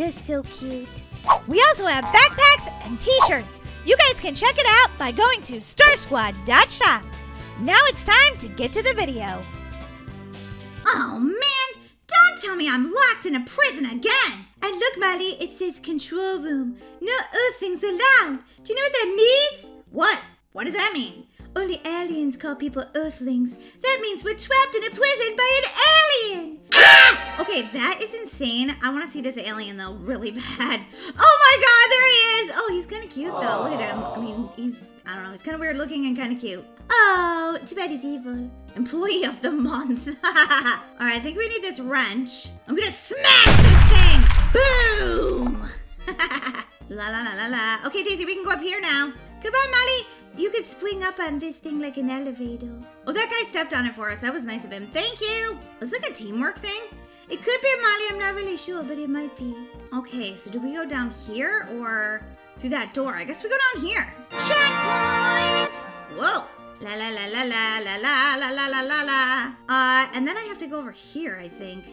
They're so cute. We also have backpacks and t-shirts. You guys can check it out by going to starsquad.shop. Now it's time to get to the video. Oh man, don't tell me I'm locked in a prison again. And look, Molly, it says control room. No uh, earthings allowed. Do you know what that means? What? What does that mean? Only aliens call people earthlings. That means we're trapped in a prison by an alien. Ah! Okay, that is insane. I want to see this alien though, really bad. Oh my god, there he is! Oh, he's kind of cute though. Look at him. I mean, he's, I don't know, he's kind of weird looking and kind of cute. Oh, too bad he's evil. Employee of the month. All right, I think we need this wrench. I'm gonna smash this thing. Boom! la la la la la. Okay, Daisy, we can go up here now. Goodbye, Molly. You could spring up on this thing like an elevator. Oh, that guy stepped on it for us. That was nice of him. Thank you. It's like a teamwork thing. It could be Molly. I'm not really sure, but it might be. Okay, so do we go down here or through that door? I guess we go down here. Checkpoint! Whoa. La la la la la la la la la la la. Uh, and then I have to go over here, I think.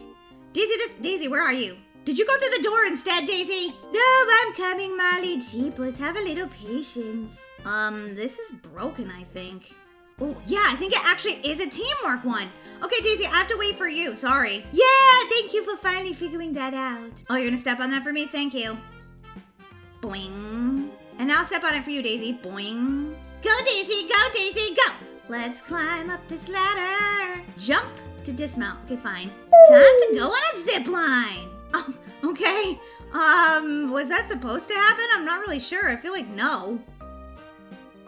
Daisy, this Daisy, where are you? Did you go through the door instead, Daisy? No, I'm coming, Molly. Jeepers, have a little patience. Um, this is broken, I think. Oh, yeah, I think it actually is a teamwork one. Okay, Daisy, I have to wait for you. Sorry. Yeah, thank you for finally figuring that out. Oh, you're gonna step on that for me? Thank you. Boing. And I'll step on it for you, Daisy. Boing. Go, Daisy, go, Daisy, go. Let's climb up this ladder. Jump to dismount. Okay, fine. Time to go on a zip line. Oh, okay. Um, was that supposed to happen? I'm not really sure. I feel like no.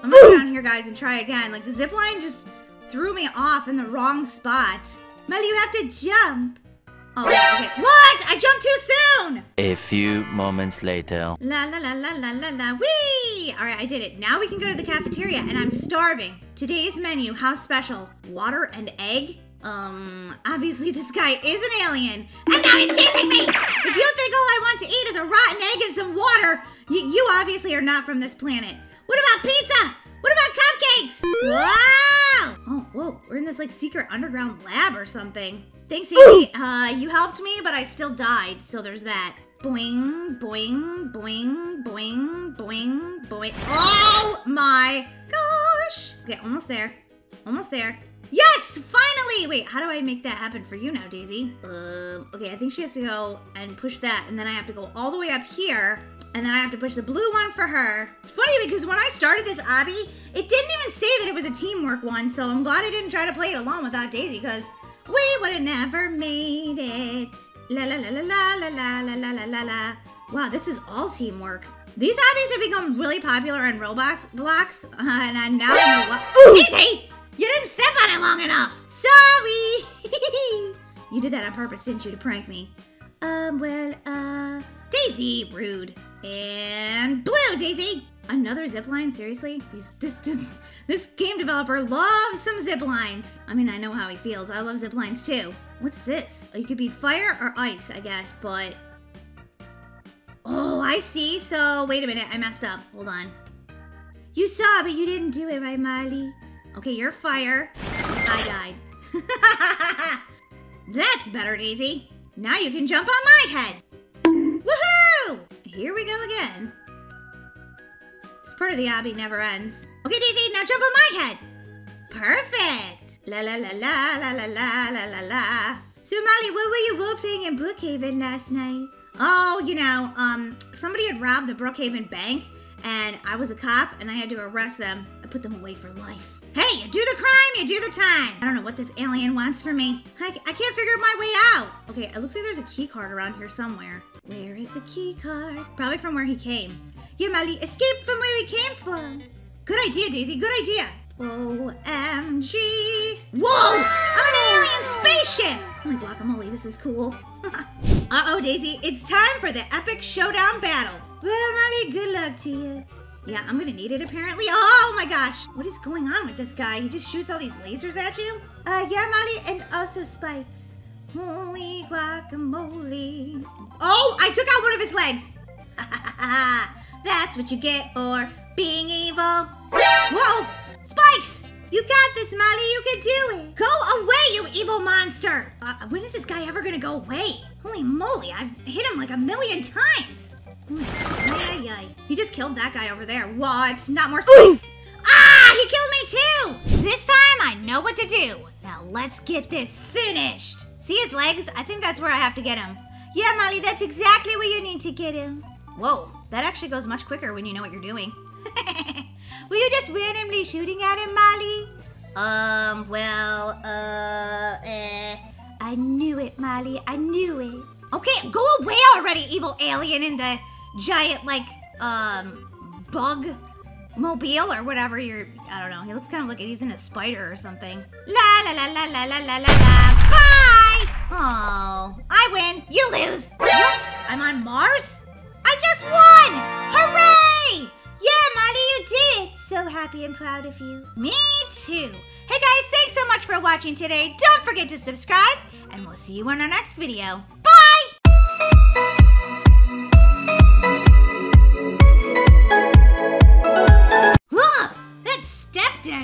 I'm gonna go down here, guys, and try again. Like, the zip line just threw me off in the wrong spot. Molly, you have to jump. Oh, okay. What? I jumped too soon! A few moments later. La la la la la la la wee! Alright, I did it. Now we can go to the cafeteria, and I'm starving. Today's menu, how special? Water and egg? Um, obviously this guy is an alien, and now he's chasing me! If you think all I want to eat is a rotten egg and some water, you, you obviously are not from this planet. What about pizza? What about cupcakes? Wow! Oh, whoa, we're in this like secret underground lab or something. Thanks, Amy. Uh, you helped me, but I still died, so there's that. Boing, boing, boing, boing, boing, boing. Oh my gosh! Okay, almost there. Almost there. Yes, finally! Wait, how do I make that happen for you now, Daisy? Um, okay, I think she has to go and push that, and then I have to go all the way up here, and then I have to push the blue one for her. It's funny because when I started this obby, it didn't even say that it was a teamwork one, so I'm glad I didn't try to play it alone without Daisy, because we would have never made it. La la la la la la la la la la la. Wow, this is all teamwork. These obbies have become really popular in Roblox, blocks, uh, and I now know what. Daisy! You didn't step on it long enough. Sorry. you did that on purpose, didn't you, to prank me? Um, well, uh... Daisy, rude. And blue, Daisy. Another zip line? Seriously? This, this, this game developer loves some zip lines. I mean, I know how he feels. I love zip lines too. What's this? It could be fire or ice, I guess, but... Oh, I see. So, wait a minute. I messed up. Hold on. You saw, but you didn't do it right, Molly. Okay, you're fire. I died. That's better, Daisy. Now you can jump on my head. Woohoo! Here we go again. This part of the obby never ends. Okay, Daisy, now jump on my head. Perfect. La la la la la la la la la la. So, Molly, what were you role-playing in Brookhaven last night? Oh, you know, um, somebody had robbed the Brookhaven bank, and I was a cop, and I had to arrest them. I put them away for life. Hey, you do the crime, you do the time. I don't know what this alien wants from me. I, I can't figure my way out. Okay, it looks like there's a key card around here somewhere. Where is the key card? Probably from where he came. Molly, escape from where we came from. Good idea, Daisy, good idea. OMG. Whoa! I'm an alien spaceship! Holy guacamole, this is cool. Uh-oh, Daisy, it's time for the epic showdown battle. Well, Molly, good luck to you. Yeah, I'm gonna need it apparently. Oh my gosh, what is going on with this guy? He just shoots all these lasers at you? Uh, yeah, Molly, and also spikes. Holy guacamole. Oh, I took out one of his legs. That's what you get for being evil. Whoa, spikes! You got this, Molly. You can do it. Go away, you evil monster! Uh, when is this guy ever gonna go away? Holy moly, I've hit him like a million times. Ay, He just killed that guy over there. What? Not more spikes. ah, he killed me too! This time I know what to do. Now let's get this finished. See his legs? I think that's where I have to get him. Yeah, Molly, that's exactly where you need to get him. Whoa, that actually goes much quicker when you know what you're doing. Were you just randomly shooting at him, Molly? Um, well, uh, eh. I knew it, Molly. I knew it. Okay, go away already, evil alien in the giant, like, um, bug mobile or whatever you're, I don't know. He looks kind of like he's in a spider or something. La la la la la la la la la. Bye! Oh, I win. You lose. What? I'm on Mars? I just won! Hooray! Yeah, Molly, you did it. So happy and proud of you. Me too. Hey guys, thanks so much for watching today. Don't forget to subscribe, and we'll see you in our next video. Bye!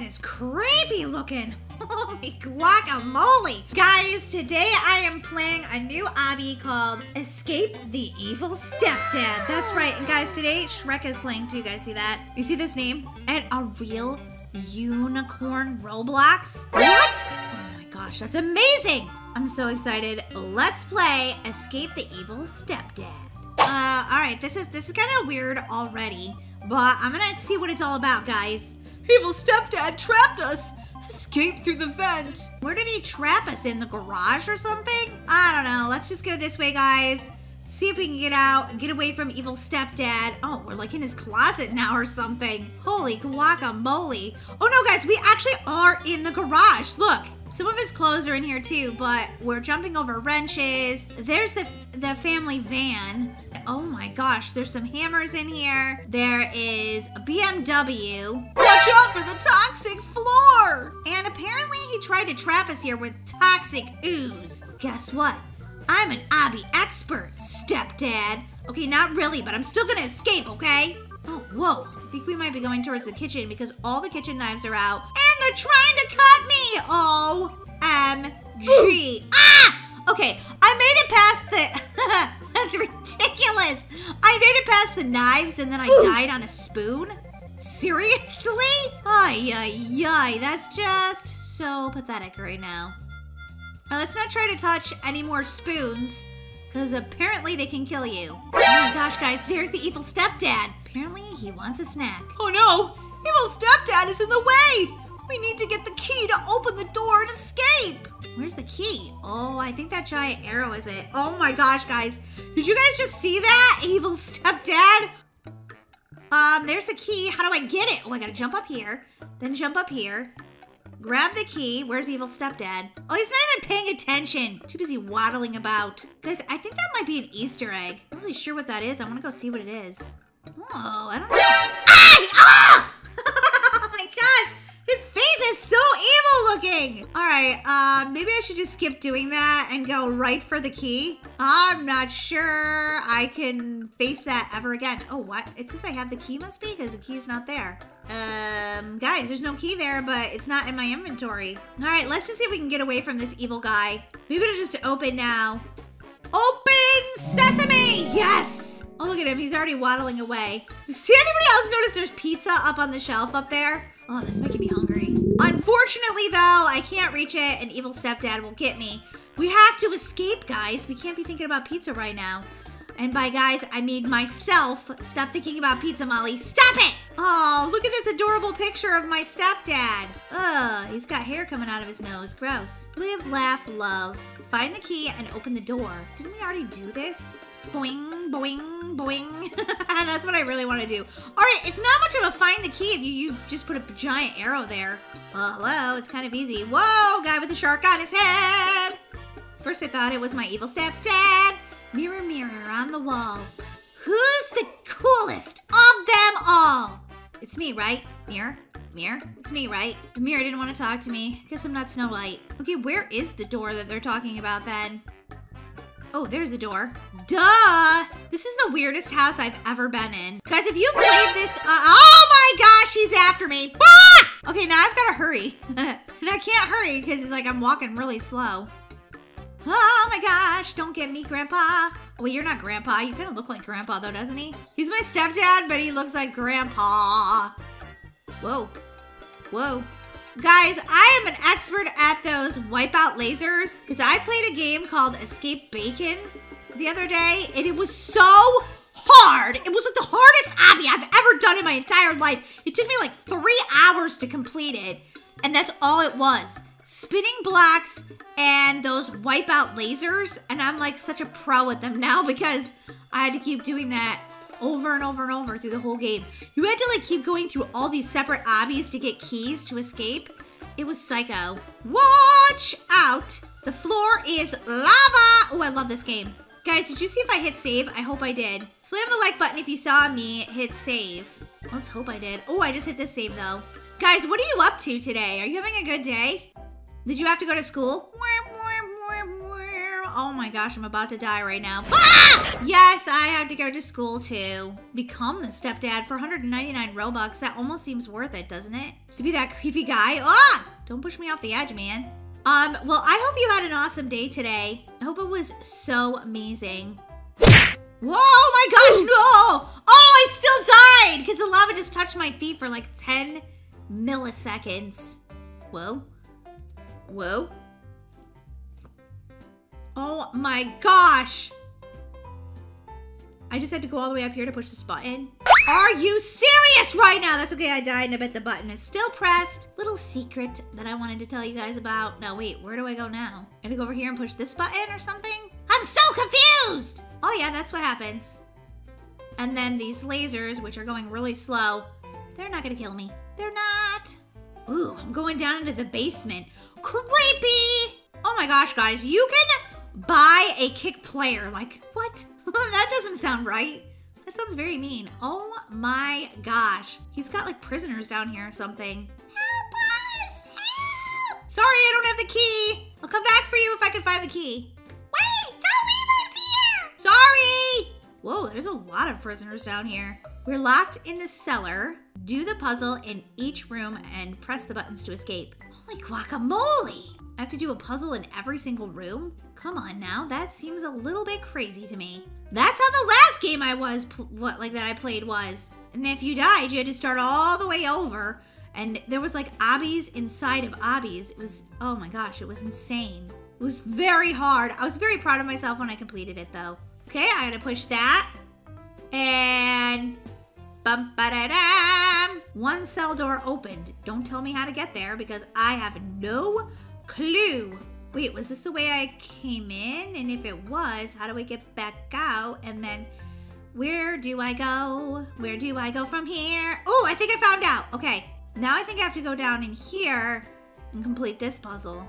Is creepy looking. Holy guacamole! Guys, today I am playing a new obby called Escape the Evil Stepdad. That's right. And guys, today Shrek is playing too. You guys see that? You see this name? And a real unicorn Roblox? What? Oh my gosh, that's amazing! I'm so excited. Let's play Escape the Evil Stepdad. Uh, alright, this is this is kind of weird already, but I'm gonna see what it's all about, guys. Evil Stepdad trapped us! Escape through the vent. Where did he trap us? In the garage or something? I don't know. Let's just go this way, guys. See if we can get out, get away from evil stepdad. Oh, we're like in his closet now or something. Holy guacamole. Oh no, guys, we actually are in the garage. Look, some of his clothes are in here too, but we're jumping over wrenches. There's the, the family van. Oh my gosh, there's some hammers in here. There is a BMW. Watch out for the toxic floor. And apparently he tried to trap us here with toxic ooze. Guess what? I'm an obby expert, stepdad. Okay, not really, but I'm still gonna escape, okay? Oh, whoa. I think we might be going towards the kitchen because all the kitchen knives are out. And they're trying to cut me! OMG. ah! Okay, I made it past the... That's ridiculous. I made it past the knives and then I died on a spoon? Seriously? Ay, ay, ay. That's just so pathetic right now. Now, let's not try to touch any more spoons, because apparently they can kill you. Oh my gosh, guys, there's the evil stepdad. Apparently he wants a snack. Oh no! Evil stepdad is in the way! We need to get the key to open the door and escape! Where's the key? Oh, I think that giant arrow is it. Oh my gosh, guys. Did you guys just see that? Evil stepdad? Um, there's the key. How do I get it? Oh, I gotta jump up here, then jump up here, Grab the key. Where's evil stepdad? Oh, he's not even paying attention. Too busy waddling about. Guys, I think that might be an Easter egg. I'm not really sure what that is. I want to go see what it is. Oh, I don't know. Ah! Ah! His face is so evil looking. All right, uh, maybe I should just skip doing that and go right for the key. I'm not sure I can face that ever again. Oh, what? It says I have the key must be because the key's not there. Um, guys, there's no key there, but it's not in my inventory. All right, let's just see if we can get away from this evil guy. Maybe it'll just open now. Open sesame! Yes! Oh, look at him. He's already waddling away. See anybody else notice there's pizza up on the shelf up there? Oh, this is making me hungry. Unfortunately, though, I can't reach it and evil stepdad will get me. We have to escape, guys. We can't be thinking about pizza right now. And by guys, I mean myself. Stop thinking about pizza, Molly. Stop it! Oh, look at this adorable picture of my stepdad. Ugh, he's got hair coming out of his nose. Gross. Live, laugh, love. Find the key and open the door. Didn't we already do this? Boing, boing, boing. That's what I really want to do. All right, it's not much of a find the key if you, you just put a giant arrow there. Uh, hello, it's kind of easy. Whoa, guy with a shark on his head. First I thought it was my evil stepdad. Mirror, mirror on the wall. Who's the coolest of them all? It's me, right? Mirror? Mirror? It's me, right? The mirror didn't want to talk to me. Guess I'm not Snow White. Okay, where is the door that they're talking about then? Oh, there's the door. Duh! This is the weirdest house I've ever been in. Guys, if you played this, uh, oh my gosh, he's after me. Ah! Okay, now I've got to hurry. and I can't hurry because it's like I'm walking really slow. Oh my gosh, don't get me, Grandpa. Well, you're not Grandpa. You kind of look like Grandpa, though, doesn't he? He's my stepdad, but he looks like Grandpa. Whoa. Whoa. Guys, I am an expert at those wipeout lasers because I played a game called Escape Bacon the other day, and it was so hard. It was like the hardest obby I've ever done in my entire life. It took me like three hours to complete it, and that's all it was. Spinning blocks and those wipeout lasers, and I'm like such a pro at them now because I had to keep doing that over and over and over through the whole game. You had to like keep going through all these separate obbies to get keys to escape. It was psycho. Watch out! The floor is lava! Oh, I love this game. Guys, did you see if I hit save? I hope I did. Slam the like button if you saw me hit save. Let's hope I did. Oh, I just hit the save though. Guys, what are you up to today? Are you having a good day? Did you have to go to school? Oh my gosh, I'm about to die right now. Ah! Yes, I have to go to school too. Become the stepdad for 199 Robux. That almost seems worth it, doesn't it? To be that creepy guy. Ah! Don't push me off the edge, man. Um, well, I hope you had an awesome day today. I hope it was so amazing. Whoa, my gosh, no! Oh, I still died because the lava just touched my feet for like 10 milliseconds. Whoa. Whoa. Oh my gosh! I just had to go all the way up here to push this button. Are you serious right now? That's okay, I died and I bet the button is still pressed. Little secret that I wanted to tell you guys about. Now wait, where do I go now? I gotta go over here and push this button or something? I'm so confused! Oh yeah, that's what happens. And then these lasers, which are going really slow, they're not gonna kill me. They're not. Ooh, I'm going down into the basement. Creepy! Oh my gosh, guys, you can buy a kick player. Like, what? that doesn't sound right. That sounds very mean. Oh my gosh. He's got like prisoners down here or something. Help us! Help! Sorry, I don't have the key. I'll come back for you if I can find the key. Wait, don't leave us here! Sorry! Whoa, there's a lot of prisoners down here. We're locked in the cellar. Do the puzzle in each room and press the buttons to escape. Holy guacamole! I have to do a puzzle in every single room? Come on now, that seems a little bit crazy to me. That's how the last game I was, what like that I played was. And if you died, you had to start all the way over. And there was like obbies inside of obbies. It was, oh my gosh, it was insane. It was very hard. I was very proud of myself when I completed it though. Okay, I gotta push that. And bum ba da. One cell door opened. Don't tell me how to get there because I have no clue. Wait, was this the way I came in? And if it was, how do I get back out? And then where do I go? Where do I go from here? Oh, I think I found out. Okay, now I think I have to go down in here and complete this puzzle.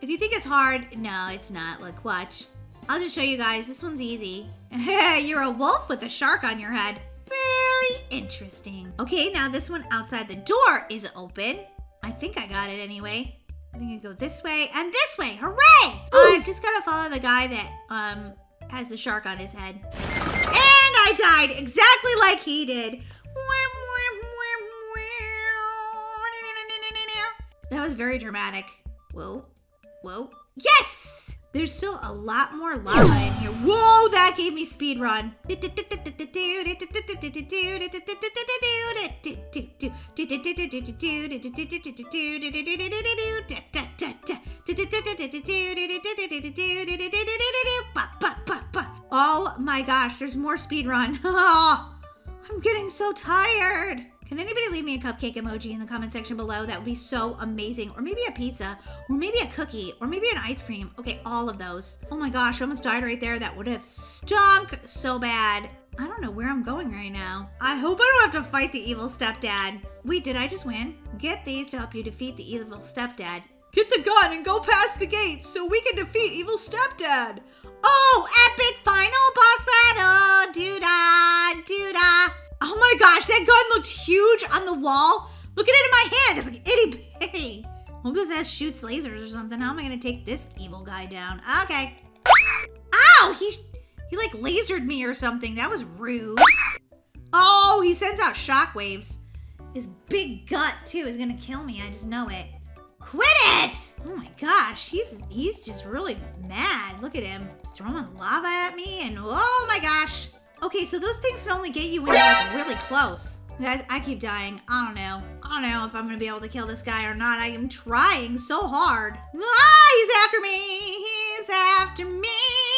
If you think it's hard, no, it's not. Look, watch. I'll just show you guys. This one's easy. You're a wolf with a shark on your head. Very interesting. Okay, now this one outside the door is open. I think I got it anyway. I'm gonna go this way and this way. Hooray! Oh, I've just gotta follow the guy that um has the shark on his head. And I died exactly like he did. That was very dramatic. Whoa. Whoa. Yes! There's still a lot more lava in here. Whoa, that gave me speed run. Oh my gosh, there's more speed run. I'm getting so tired. Can anybody leave me a cupcake emoji in the comment section below? That would be so amazing. Or maybe a pizza, or maybe a cookie, or maybe an ice cream. Okay, all of those. Oh my gosh, I almost died right there. That would have stunk so bad. I don't know where I'm going right now. I hope I don't have to fight the evil stepdad. Wait, did I just win? Get these to help you defeat the evil stepdad. Get the gun and go past the gate so we can defeat evil stepdad. Oh, epic final boss battle! Doo-da, doo-da. Oh my gosh, that gun looked huge on the wall. Look at it in my hand. It's like itty bitty. Hope this ass shoots lasers or something. How am I gonna take this evil guy down? Okay. Ow! He, he like lasered me or something. That was rude. Oh, he sends out shockwaves. His big gut too is gonna kill me. I just know it. Quit it! Oh my gosh, he's he's just really mad. Look at him throwing lava at me, and oh my gosh. Okay, so those things can only get you when you're like really close. Guys, I keep dying. I don't know. I don't know if I'm gonna be able to kill this guy or not. I am trying so hard. Ah, he's after me. He's after me.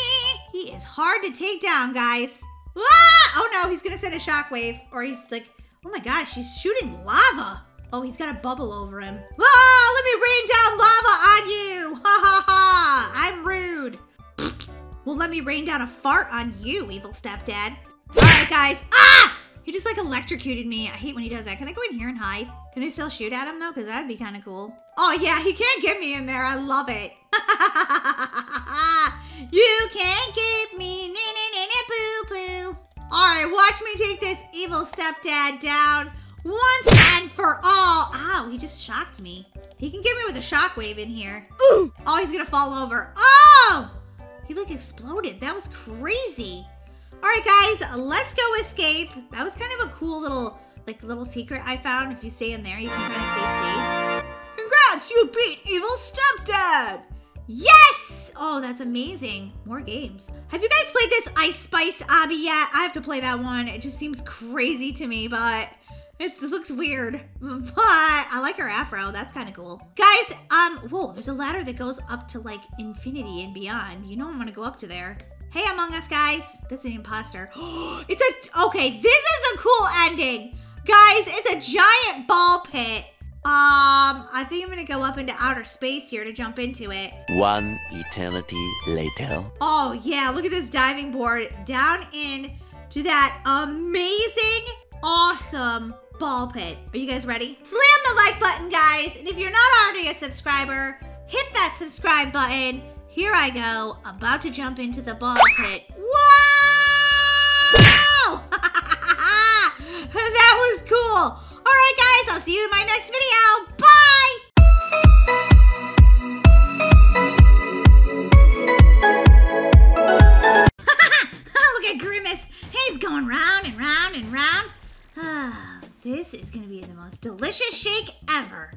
He is hard to take down, guys. Ah! Oh no, he's gonna send a shockwave. Or he's like, oh my gosh, he's shooting lava. Oh, he's got a bubble over him. Let me rain down lava on you. Ha ha ha. I'm rude. well, let me rain down a fart on you, evil stepdad. All right, guys. Ah! He just like electrocuted me. I hate when he does that. Can I go in here and hide? Can I still shoot at him though? Because that'd be kind of cool. Oh yeah, he can't get me in there. I love it. you can't get me. Na, na, na, na, poo poo. All right, watch me take this evil stepdad down once and for all. Ow, he just shocked me. He can get me with a shockwave in here. Ooh. Oh, he's gonna fall over. Oh! He like exploded. That was crazy. All right, guys, let's go escape. That was kind of a cool little, like, little secret I found. If you stay in there, you can kind of stay safe. Congrats, you beat Evil Stepdad! Yes! Oh, that's amazing. More games. Have you guys played this Ice Spice Obby yet? I have to play that one. It just seems crazy to me, but it looks weird. But I like her afro. That's kind of cool. Guys, um, whoa, there's a ladder that goes up to like infinity and beyond. You know I'm gonna go up to there. Hey, Among Us guys. That's an imposter. it's a, okay, this is a cool ending. Guys, it's a giant ball pit. Um, I think I'm gonna go up into outer space here to jump into it. One eternity later. Oh yeah, look at this diving board down in to that amazing, awesome ball pit. Are you guys ready? Slam the like button, guys. And if you're not already a subscriber, hit that subscribe button. Here I go, about to jump into the ball pit. Whoa! that was cool. All right, guys, I'll see you in my next video. Bye! Look at Grimace. He's going round and round and round. Ah, this is going to be the most delicious shake ever.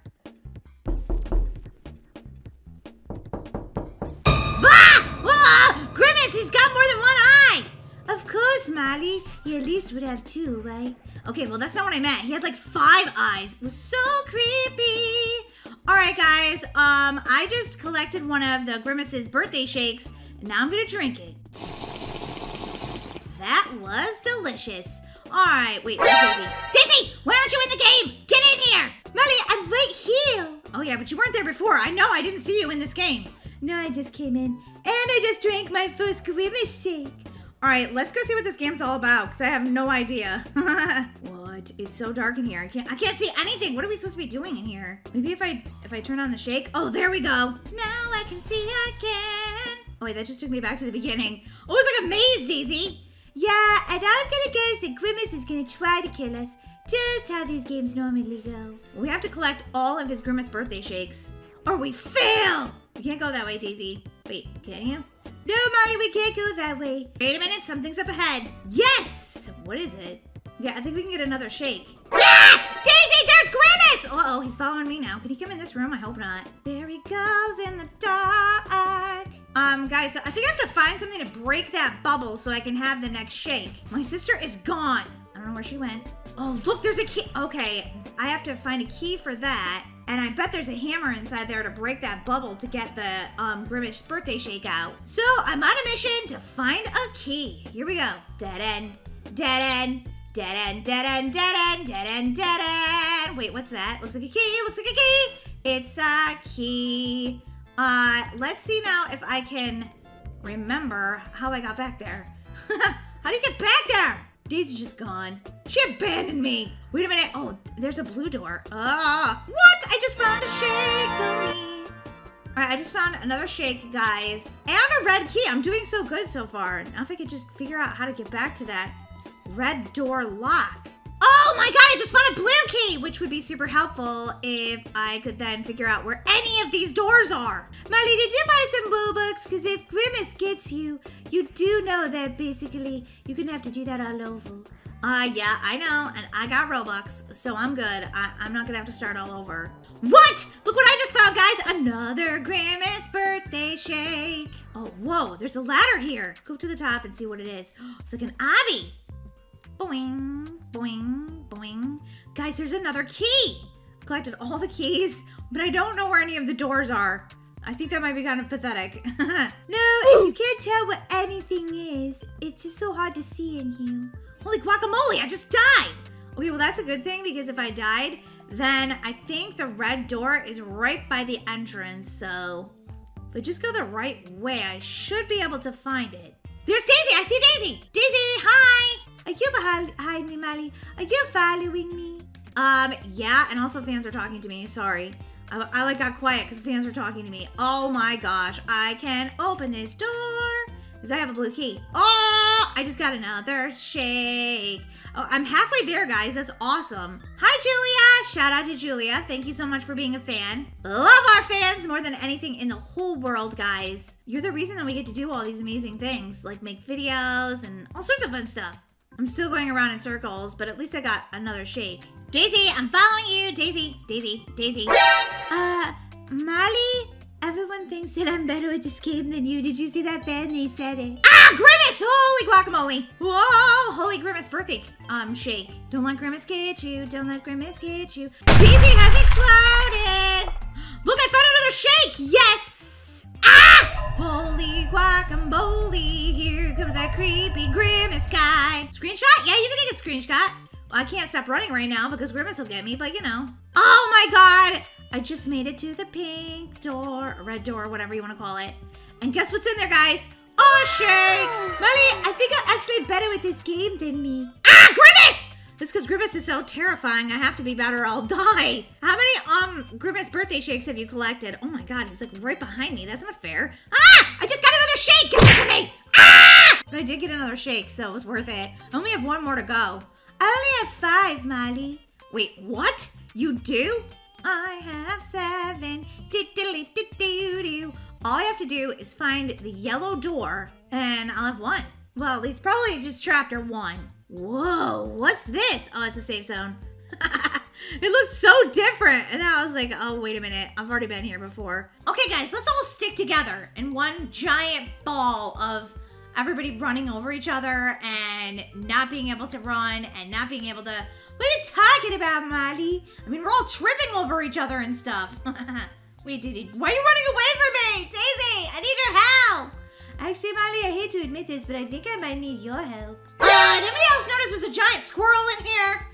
he's got more than one eye! Of course, Molly. He at least would have two, right? Okay, well, that's not what I meant. He had like five eyes. It was so creepy. All right, guys. Um, I just collected one of the Grimace's birthday shakes, and now I'm gonna drink it. That was delicious. All right, wait, where's Daisy? Daisy, why aren't you in the game? Get in here! Molly, I'm right here. Oh yeah, but you weren't there before. I know I didn't see you in this game. No, I just came in. And I just drank my first Grimace shake. All right, let's go see what this game's all about because I have no idea. what? It's so dark in here. I can't. I can't see anything. What are we supposed to be doing in here? Maybe if I if I turn on the shake. Oh, there we go. Now I can see again. Oh wait, that just took me back to the beginning. Oh, it's like a maze, Daisy. Yeah, and I'm gonna guess that Grimace is gonna try to kill us. Just how these games normally go. We have to collect all of his Grimace birthday shakes, or we fail. We can't go that way, Daisy. Wait, can you? No, Molly, we can't go that way. Wait a minute, something's up ahead. Yes! What is it? Yeah, I think we can get another shake. Ah! Daisy, there's Grimace! Uh-oh, he's following me now. Can he come in this room? I hope not. There he goes in the dark. Um, guys, so I think I have to find something to break that bubble so I can have the next shake. My sister is gone. I don't know where she went. Oh, look, there's a key. Okay, I have to find a key for that. And I bet there's a hammer inside there to break that bubble to get the um, Grimace birthday shake out. So I'm on a mission to find a key. Here we go. Dead end, dead end, dead end, dead end, dead end, dead end, dead end. Wait, what's that? Looks like a key, looks like a key. It's a key. Uh, let's see now if I can remember how I got back there. how do you get back there? Daisy's just gone. She abandoned me. Wait a minute. Oh, there's a blue door. Ah, what? I just found a shake. All right, I just found another shake, guys. And a red key. I'm doing so good so far. Now if I could just figure out how to get back to that red door lock. Oh my god, I just found a blue key, which would be super helpful if I could then figure out where any of these doors are. Molly, did you buy some Robux? Because if Grimace gets you, you do know that basically you're going to have to do that all over. Uh, yeah, I know, and I got Robux, so I'm good. I I'm not gonna have to start all over. What? Look what I just found, guys! Another Grimace birthday shake. Oh, whoa, there's a ladder here. Go to the top and see what it is. It's like an obby. Boing, boing, boing. Guys, there's another key. Collected all the keys, but I don't know where any of the doors are. I think that might be kind of pathetic. no, if you can't tell what anything is, it's just so hard to see in here. Holy guacamole, I just died. Okay, well that's a good thing because if I died, then I think the red door is right by the entrance. So if I just go the right way, I should be able to find it. There's Daisy, I see Daisy. Daisy, hi. Are you behind me, Molly? Are you following me? Um, yeah, and also fans are talking to me, sorry. I, I like got quiet because fans were talking to me. Oh my gosh, I can open this door. Because I have a blue key. Oh, I just got another shake. Oh, I'm halfway there, guys. That's awesome. Hi, Julia. Shout out to Julia. Thank you so much for being a fan. Love our fans more than anything in the whole world, guys. You're the reason that we get to do all these amazing things, like make videos and all sorts of fun stuff. I'm still going around in circles, but at least I got another shake. Daisy, I'm following you. Daisy, Daisy, Daisy. Uh, Molly, everyone thinks that I'm better at this game than you. Did you see that fan? They said it. Ah, Grimace! Holy guacamole! Whoa! Holy Grimace birthday um shake. Don't let Grimace get you. Don't let Grimace get you. Daisy has exploded! Look, I found another shake! Yes! Ah! Holy guacamole! Here comes that creepy Grimace guy. Screenshot? Yeah, you can take a screenshot. I can't stop running right now because Grimace will get me, but you know. Oh my god! I just made it to the pink door, red door, whatever you want to call it. And guess what's in there, guys? Oh, a shake! Molly, I think I'm actually better at this game than me. Ah, Grimace! This because Grimace is so terrifying. I have to be better or I'll die. How many um Grimace birthday shakes have you collected? Oh my god, he's like right behind me. That's not fair. Ah! I just got another shake! Get away from me! Ah! But I did get another shake, so it was worth it. I only have one more to go. I only have five, Molly. Wait, what? You do? I have seven. All I have to do is find the yellow door, and I'll have one. Well, at least probably just chapter one. Whoa, what's this? Oh, it's a safe zone. it looked so different. And I was like, oh, wait a minute. I've already been here before. Okay, guys, let's all stick together in one giant ball of everybody running over each other and not being able to run and not being able to. What are you talking about, Molly? I mean, we're all tripping over each other and stuff. Wait, Daisy, why are you running away from me? Daisy, I need your help. Actually, Molly, I hate to admit this, but I think I might need your help. Uh, anybody else notice there's a giant squirrel in here?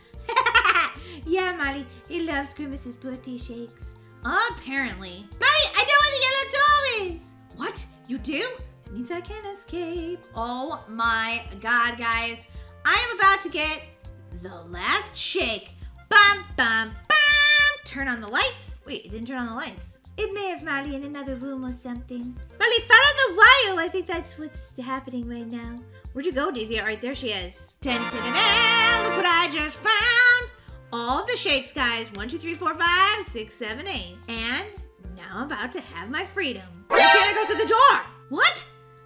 yeah, Molly, he loves Grimace's birthday shakes. Apparently. Molly, I know where the yellow door is. What? You do? It means I can escape. Oh my god, guys. I am about to get the last shake. Bum, bum, bum. Turn on the lights. Wait, it didn't turn on the lights. It may have Molly in another room or something. Molly, follow the wire. I think that's what's happening right now. Where'd you go, Daisy? All right, there she is. Dun, dun, dun, dun. Look what I just found. All the shakes, guys. One, two, three, four, five, six, seven, eight. And now I'm about to have my freedom. Why can't I go through the door? What?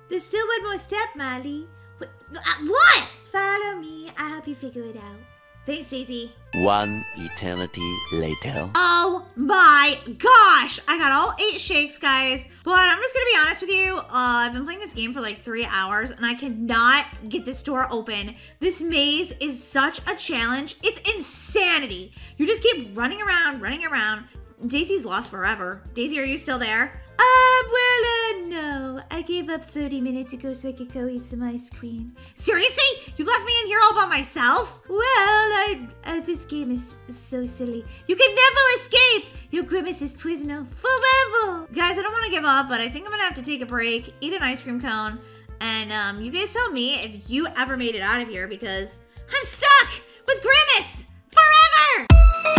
There's still one more step, Molly. What? Uh, what? Follow me. I'll help you figure it out. Thanks, Daisy. One eternity later. Oh my gosh! I got all eight shakes, guys. But I'm just gonna be honest with you. Uh, I've been playing this game for like three hours and I cannot get this door open. This maze is such a challenge. It's insanity. You just keep running around, running around. Daisy's lost forever. Daisy, are you still there? Um, well, uh, no. I gave up 30 minutes ago so I could go eat some ice cream. Seriously? You left me in here all by myself? Well, I, uh, this game is so silly. You can never escape! Your Grimace is prisoner forever! Guys, I don't want to give up, but I think I'm gonna have to take a break, eat an ice cream cone, and, um, you guys tell me if you ever made it out of here because I'm stuck with Grimace forever!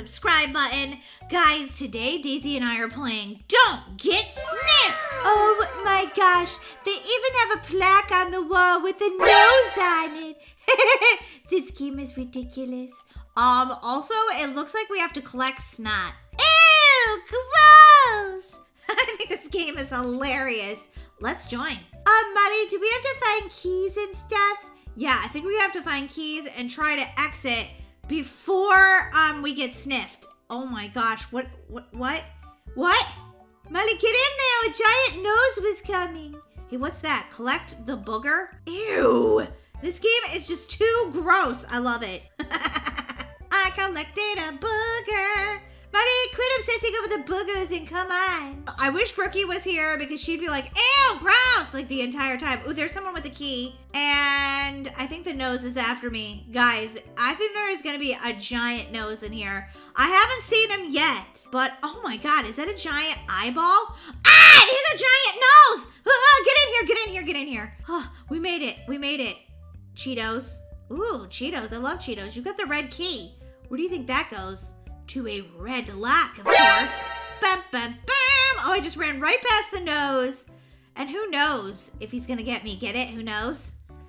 Subscribe button. Guys, today Daisy and I are playing Don't Get Sniffed. Oh my gosh, they even have a plaque on the wall with a nose on it. this game is ridiculous. Um, also, it looks like we have to collect snot. Ew, gross! I think this game is hilarious. Let's join. Um, Molly, do we have to find keys and stuff? Yeah, I think we have to find keys and try to exit before um we get sniffed. Oh my gosh, what what what? What? Molly, get in there! A giant nose was coming. Hey, what's that? Collect the booger? Ew! This game is just too gross. I love it. I collected a booger. Molly, quit obsessing over the boogers and come on. I wish Brookie was here because she'd be like, ew, gross, like the entire time. Ooh, there's someone with a key. And I think the nose is after me. Guys, I think there is going to be a giant nose in here. I haven't seen him yet, but oh my God, is that a giant eyeball? Ah, is a giant nose. Ah, get in here, get in here, get in here. Oh, we made it, we made it. Cheetos. Ooh, Cheetos, I love Cheetos. You got the red key. Where do you think that goes? To a red lock, of course. Bam, bam, bam! Oh, I just ran right past the nose. And who knows if he's gonna get me? Get it? Who knows? I'm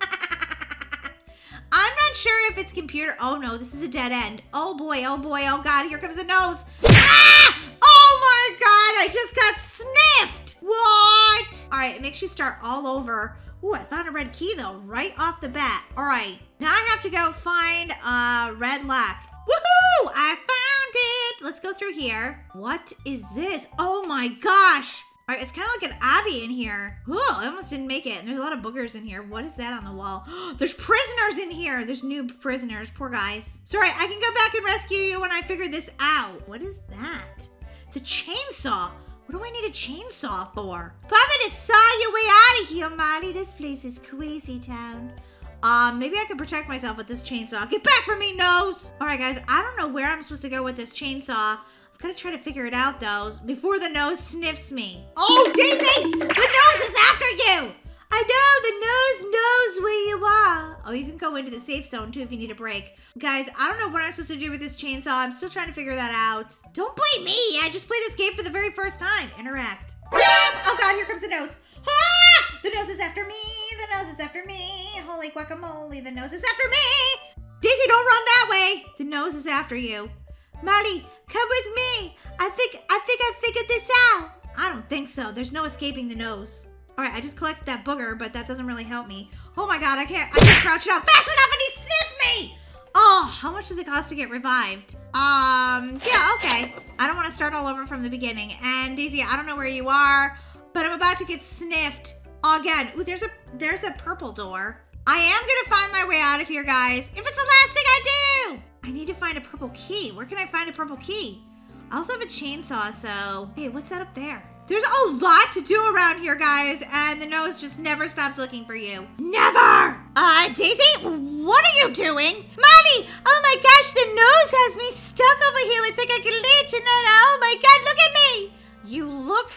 not sure if it's computer. Oh no, this is a dead end. Oh boy, oh boy, oh god, here comes the nose. Ah! Oh my god, I just got sniffed! What? All right, it makes you start all over. Ooh, I found a red key though, right off the bat. All right, now I have to go find a red lock. Woohoo! I found it! Let's go through here. What is this? Oh my gosh! All right, it's kind of like an obby in here. Oh, I almost didn't make it. And there's a lot of boogers in here. What is that on the wall? there's prisoners in here. There's new prisoners. Poor guys. Sorry, I can go back and rescue you when I figure this out. What is that? It's a chainsaw. What do I need a chainsaw for? Papa just saw your way out of here, Molly. This place is crazy town. Um, maybe I can protect myself with this chainsaw. Get back from me, nose! All right, guys, I don't know where I'm supposed to go with this chainsaw. I've got to try to figure it out, though, before the nose sniffs me. Oh, Daisy! The nose is after you! I know, the nose knows where you are. Oh, you can go into the safe zone, too, if you need a break. Guys, I don't know what I'm supposed to do with this chainsaw. I'm still trying to figure that out. Don't blame me. I just played this game for the very first time. Interact. Oh, God, here comes the nose. Ah! The nose is after me. The nose is after me. Holy guacamole, the nose is after me. Daisy, don't run that way. The nose is after you. Molly, come with me. I think I think I figured this out. I don't think so. There's no escaping the nose. All right, I just collected that booger, but that doesn't really help me. Oh my god, I can't I can't crouch down fast enough and he sniffed me. Oh, how much does it cost to get revived? Um, yeah, okay. I don't want to start all over from the beginning. And Daisy, I don't know where you are, but I'm about to get sniffed again. Ooh, there's a there's a purple door. I am gonna find my way out of here, guys. If it's the last thing I do! I need to find a purple key. Where can I find a purple key? I also have a chainsaw, so... Hey, what's that up there? There's a lot to do around here, guys, and the nose just never stops looking for you. Never! Uh, Daisy, what are you doing? Molly, oh my gosh, the nose has me stuck over here. It's like a glitch, and then, oh my god, look at me! You look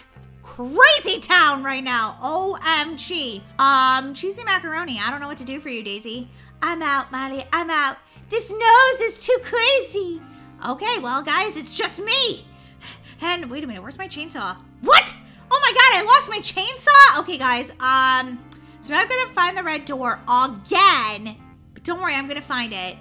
crazy town right now. OMG. Um, cheesy macaroni. I don't know what to do for you, Daisy. I'm out, Molly. I'm out. This nose is too crazy. Okay, well, guys, it's just me. And wait a minute, where's my chainsaw? What? Oh my god, I lost my chainsaw? Okay, guys, um, so now I'm gonna find the red door again. But don't worry, I'm gonna find it.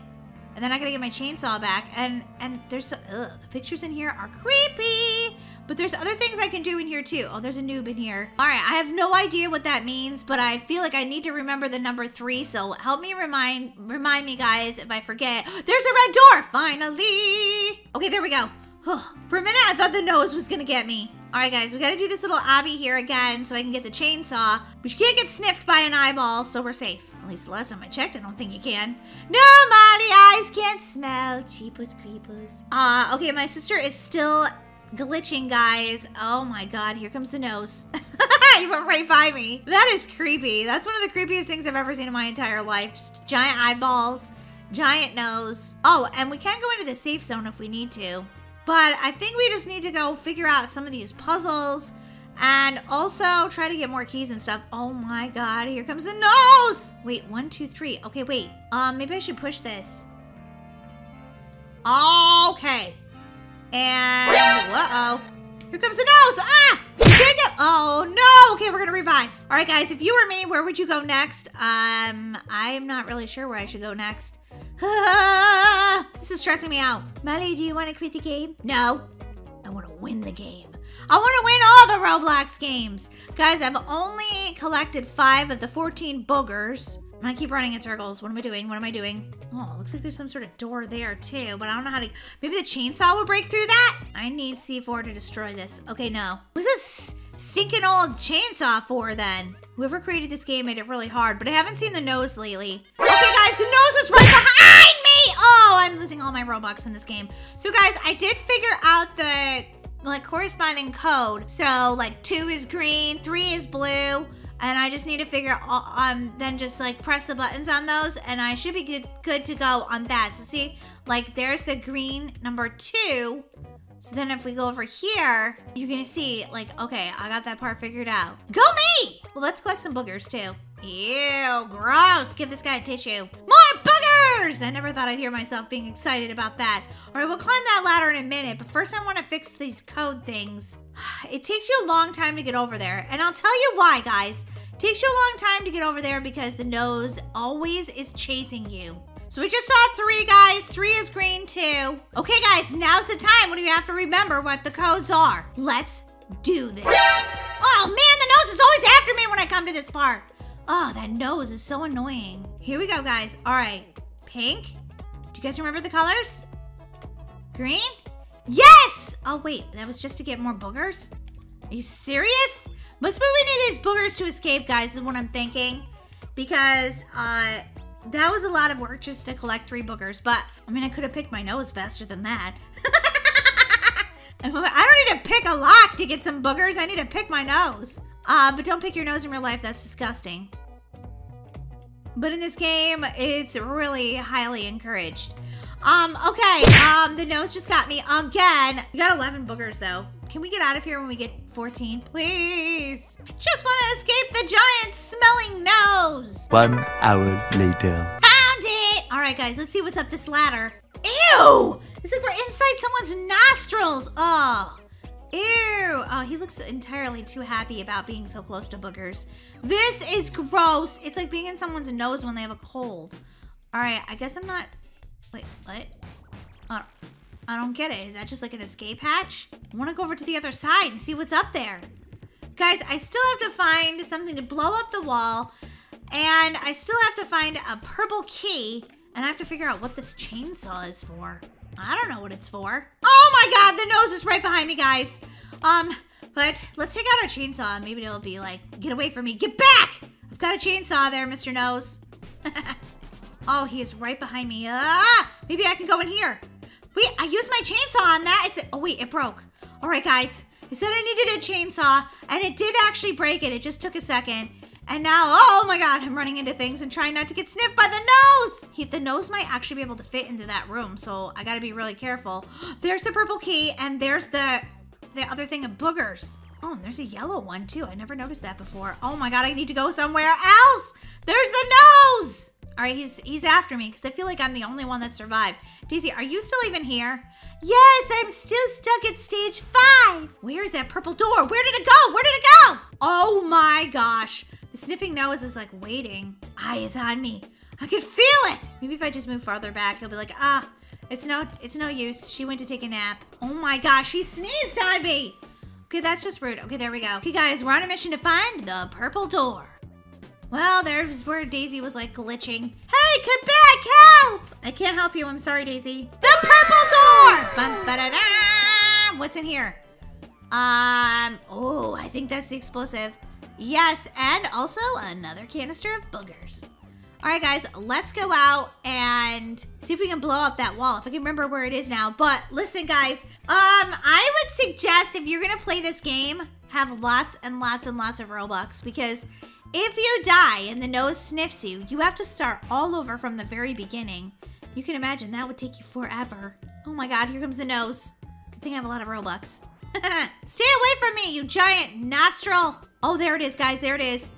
And then I gotta get my chainsaw back. And and there's, ugh, the pictures in here are creepy. But there's other things I can do in here too. Oh, there's a noob in here. All right, I have no idea what that means, but I feel like I need to remember the number three. So help me remind remind me, guys, if I forget. There's a red door, finally. Okay, there we go. For a minute, I thought the nose was gonna get me. All right, guys, we gotta do this little obby here again so I can get the chainsaw. But you can't get sniffed by an eyeball, so we're safe. At least the last time I checked, I don't think you can. No, Molly, eyes can't smell. Cheapos creepers. Uh, okay, my sister is still glitching, guys. Oh my god, here comes the nose. he went right by me. That is creepy. That's one of the creepiest things I've ever seen in my entire life. Just giant eyeballs, giant nose. Oh, and we can go into the safe zone if we need to. But I think we just need to go figure out some of these puzzles and also try to get more keys and stuff. Oh my god, here comes the nose! Wait, one, two, three. Okay, wait. Um, maybe I should push this. Okay. And, uh-oh. Here comes the nose. Ah! Oh no. Okay, we're gonna revive. All right, guys, if you were me, where would you go next? Um, I'm not really sure where I should go next. this is stressing me out. Molly, do you want to quit the game? No, I want to win the game. I want to win all the Roblox games. Guys, I've only collected five of the 14 boogers. And I keep running in circles. What am I doing? What am I doing? Oh, looks like there's some sort of door there too, but I don't know how to. Maybe the chainsaw will break through that? I need C4 to destroy this. Okay, no. What's this stinking old chainsaw for then? Whoever created this game made it really hard, but I haven't seen the nose lately. Okay, guys, the nose is right behind me! Oh, I'm losing all my Robux in this game. So, guys, I did figure out the like corresponding code. So, like, two is green, three is blue, and I just need to figure um then just like press the buttons on those and I should be good good to go on that. So see, like there's the green number two. So then if we go over here, you're gonna see like, okay, I got that part figured out. Go me! Well, let's collect some boogers too. Ew, gross. Give this guy a tissue. More boogers! I never thought I'd hear myself being excited about that. All right, we'll climb that ladder in a minute, but first I want to fix these code things. It takes you a long time to get over there, and I'll tell you why, guys. It takes you a long time to get over there because the nose always is chasing you. So we just saw three, guys. Three is green, too. Okay, guys, now's the time when you have to remember what the codes are. Let's do this. Oh, man, the nose is always after me when I come to this part. Oh, that nose is so annoying. Here we go, guys. All right. Pink. Do you guys remember the colors? Green? Yes! Oh, wait. That was just to get more boogers? Are you serious? Must we need these boogers to escape, guys, is what I'm thinking. Because, uh, that was a lot of work just to collect three boogers. But, I mean, I could have picked my nose faster than that. I don't need to pick a lock to get some boogers. I need to pick my nose. Uh, but don't pick your nose in real life. That's disgusting. But in this game, it's really highly encouraged. Um, okay. Um, the nose just got me again. You got 11 boogers, though. Can we get out of here when we get 14? Please. I just want to escape the giant smelling nose. One hour later. Found it. All right, guys. Let's see what's up this ladder. Ew. It's like we're inside someone's nostrils. Oh. Ew. Oh, he looks entirely too happy about being so close to boogers. This is gross. It's like being in someone's nose when they have a cold. All right, I guess I'm not... Wait, what? Uh, I don't get it. Is that just like an escape hatch? I want to go over to the other side and see what's up there. Guys, I still have to find something to blow up the wall. And I still have to find a purple key. And I have to figure out what this chainsaw is for. I don't know what it's for. Oh my god, the nose is right behind me, guys. Um, but let's take out our chainsaw. Maybe it'll be like, get away from me. Get back! I've got a chainsaw there, Mr. Nose. oh, he is right behind me. Ah! Maybe I can go in here. Wait, I used my chainsaw on that. I said, oh wait, it broke. All right, guys. I said I needed a chainsaw, and it did actually break it. It just took a second. And now, oh my god, I'm running into things and trying not to get sniffed by the nose. He, the nose might actually be able to fit into that room, so I gotta be really careful. There's the purple key, and there's the the other thing of boogers. Oh, and there's a yellow one too. I never noticed that before. Oh my god, I need to go somewhere else. There's the nose. All right, he's he's after me because I feel like I'm the only one that survived. Daisy, are you still even here? Yes, I'm still stuck at stage five. Where is that purple door? Where did it go? Where did it go? Oh my gosh. The sniffing nose is like waiting. His eye is on me. I can feel it. Maybe if I just move farther back, he'll be like, ah, it's no, it's no use. She went to take a nap. Oh my gosh, he sneezed on me. Okay, that's just rude. Okay, there we go. Okay, guys, we're on a mission to find the purple door. Well, there's where Daisy was like glitching. Hey, come back, help! I can't help you. I'm sorry, Daisy. The purple door! Bum. What's in here? Um, oh, I think that's the explosive. Yes, and also another canister of boogers. All right, guys, let's go out and see if we can blow up that wall. If I can remember where it is now. But listen, guys, um, I would suggest if you're gonna play this game, have lots and lots and lots of Robux because if you die and the nose sniffs you, you have to start all over from the very beginning. You can imagine that would take you forever. Oh my god, here comes the nose. Good thing I have a lot of Robux. Stay away from me, you giant nostril. Oh, there it is, guys. There it is.